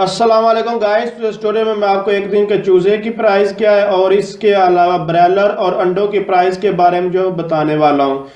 वालेकुम गाइस तो स्टोरी में मैं आपको एक दिन के चूजे की प्राइस क्या है और इसके अलावा ब्रैलर और अंडों की प्राइस के बारे में जो बताने वाला हूँ।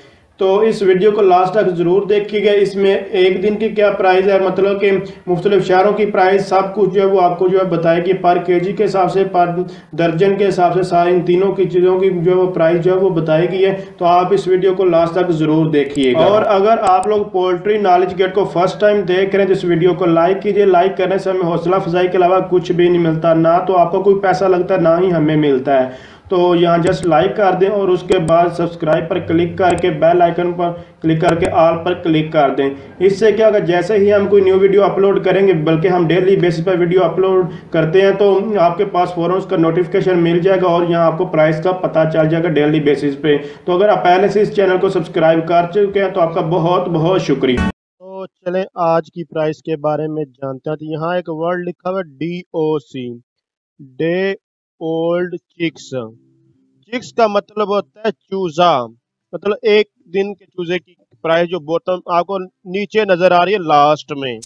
तो इस वीडियो को लास्ट तक ज़रूर देखिएगा। इसमें एक दिन की क्या प्राइस है? मतलब कि मुख्तलिफ़ शहरों की प्राइस सब कुछ जो है वो आपको जो है बताएगी। पर केजी के हिसाब से, पर दर्जन के हिसाब से सारे इन तीनों की चीज़ों की जो है वो प्राइस जो है वो बताएगी है। तो आप इस वीडियो को लास्ट तक ज़रूर देखिएगा। और अगर आप लोग पोल्ट्री नॉलेज गेट को फ़र्स्ट टाइम देख रहे हैं तो इस वीडियो को लाइक कीजिए। लाइक करने से हमें हौसला अफजाई के अलावा कुछ भी नहीं मिलता। ना तो आपको कोई पैसा लगता, ना ही हमें मिलता है। तो यहाँ जस्ट लाइक कर दें और उसके बाद सब्सक्राइब पर क्लिक करके बेल आइकन पर क्लिक करके आल पर क्लिक कर दें। इससे क्या होगा, जैसे ही हम कोई न्यू वीडियो अपलोड करेंगे, बल्कि हम डेली बेसिस पर वीडियो अपलोड करते हैं तो आपके पास फ़ौरन उसका नोटिफिकेशन मिल जाएगा और यहाँ आपको प्राइस का पता चल जाएगा डेली बेसिस पे। तो अगर आप पहले से इस चैनल को सब्सक्राइब कर चुके हैं तो आपका बहुत बहुत शुक्रिया। तो चलें आज की प्राइस के बारे में जानते हैं। तो यहाँ एक वर्ड लिखा हुआ D O C day old chicks chicks का मतलब होता है चूजा। मतलब एक दिन के चूजे की प्राइस जो बोतम आपको नीचे नज़र आ रही है लास्ट में।